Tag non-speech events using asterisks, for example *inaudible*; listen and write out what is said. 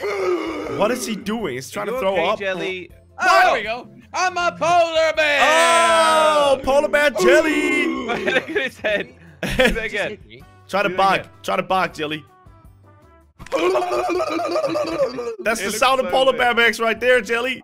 What is he doing? He's trying to throw okay, up. Jelly. Oh, there we go. I'm a polar bear. Oh, polar bear jelly. *laughs* Look at his head. *laughs* again. Try to bark. Try to bark, jelly. *laughs* That's it the sound so of polar bear makes right there, jelly.